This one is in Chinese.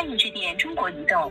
欢迎致电中国移动。